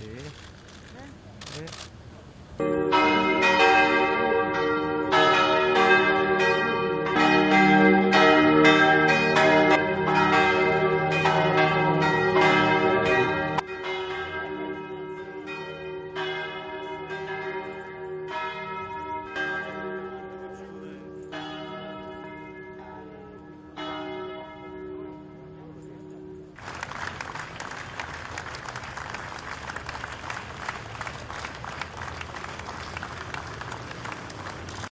네.